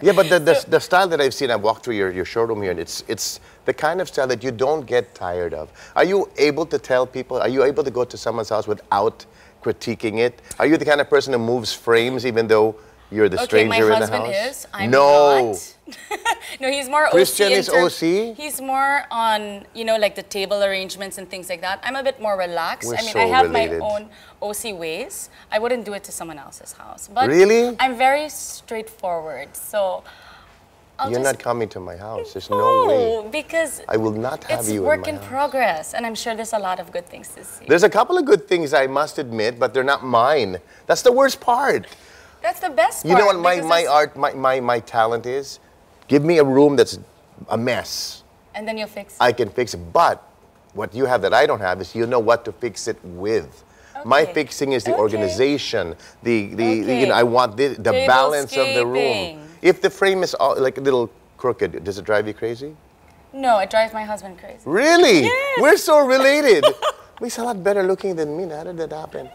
Yeah, but the, the, the style that I've seen, I've walked through your, your showroom here, and it's, it's the kind of style that you don't get tired of. Are you able to tell people, are you able to go to someone's house without critiquing it? Are you the kind of person who moves frames even though you're the Okay, stranger my in the husband house? is. I'm no. not. no, he's more Christian OC. in is OC? He's more on, you know, like the table arrangements and things like that. I'm a bit more relaxed. We're I mean, so I have related. my own OC ways. I wouldn't do it to someone else's house. But Really? I'm very straightforward. So I'll You're just not coming to my house. There's no way. No, because I will not have it's you work in in, progress, and I'm sure there's a lot of good things to see. There's a couple of good things I must admit, but they're not mine. That's the worst part. That's the best part. You know what my, my art, my, my, my talent is? Give me a room that's a mess. And then you'll fix it. I can fix it. But what you have that I don't have is you know what to fix it with. My fixing is the Okay. organization, the, the you know, I want the, the balance of the room. If the frame is all, like a little crooked, does it drive you crazy? No, it drives my husband crazy. Really? Yes. We're so related. He's a lot better looking than me. How did that happen?